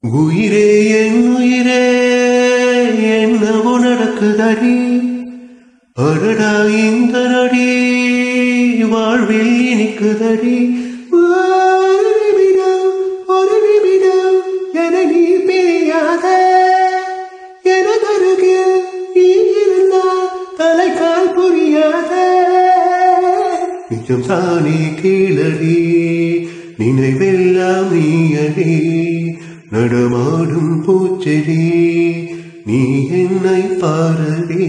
உயிரே என் உயிரே என்னவோ நடக்குதடி. அடடா இந்த நடி வாழ்வில் இனிக்குதடி. ஒரு நிமிடம் ஒரு நிமிடம் என நீ பிரியாத. எனதருகில் நீ இருந்தால் தலைக்கால் புரியாத. நிஜம் தானே கீழடி நினைவெல்லாம் நீயடி. நடமாடும் பூச்செடி நீ என்னை பாரதே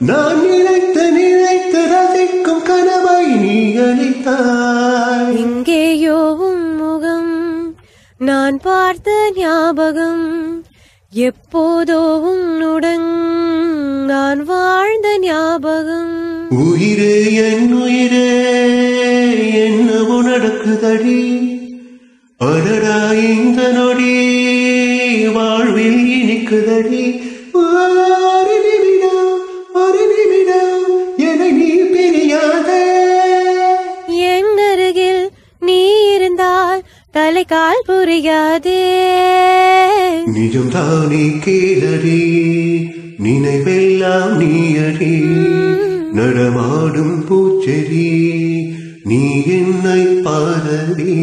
நான் நினைத்து நினைத்து ரசிக்கும் கனவை நீ அளித்தாய் எங்கேயோ முகம் நான் பார்த்த ஞாபகம் எப்போதோ உன்னுடன் நான் வாழ்ந்த ஞாபகம். உயிரே என் உயிரே என்னவோ நடக்குதடி. அடடா இந்த நொடி வாழ்வில் இனிக்குதடி. நிஜம் தானே கேளடி நினைவெல்லாம் நீயடி நடமாடும் பூச்செடி நீ என்னை பாரடி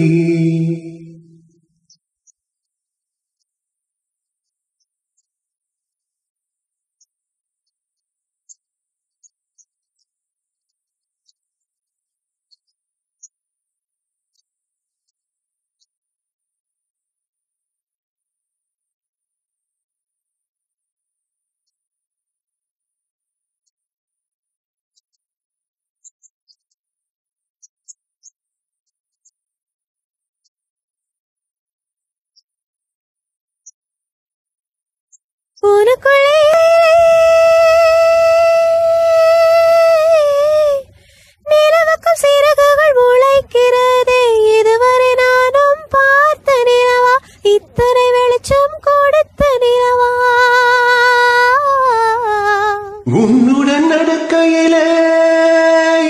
உன்னுடன் நடக்கையிலே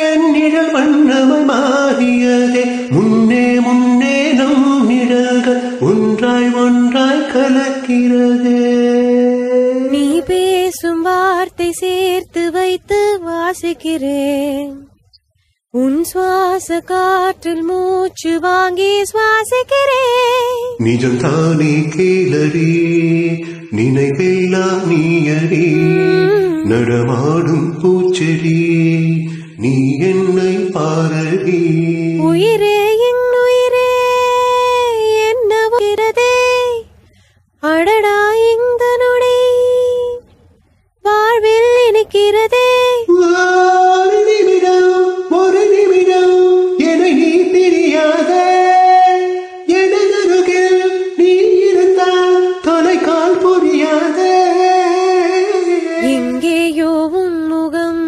என் நிழல் வண்ணமாய் மாறியதே. முன்னே முன்னே நம் நிழல்கள் ஒன்றாய் ஒன்றாய் கலக்கிறதே. பேசும் வார்த்தை சேர்த்து வைத்து வாசிக்கிறேன். உன் சுவாச காற்றில் மூச்சு வாங்கி சுவாசிக்கிறேன். நிஜம் தானே கேளடி நினைவெல்லாம் நீயடி நடமாடும் பூச்செடி நீ என்னை பாரடி. உயிரே என் உயிரே என்ன உயிரதே? அடடா இந்த இனிக்கிறதே ஒரு நிமிடம் ஒரு நிமிடம் என நீ பிரியாத. எனதருகில் நீ இருந்தால் தொலைக்கால் புரியாத. எங்கேயோ உன் முகம்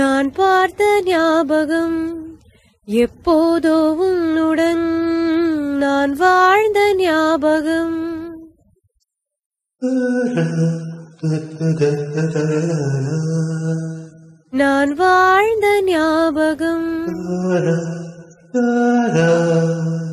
நான் பார்த்த ஞாபகம். எப்போதோ உன்னுடன் நான் வாழ்ந்த ஞாபகம். நான் வாழ்ந்த ஞாபகம். Da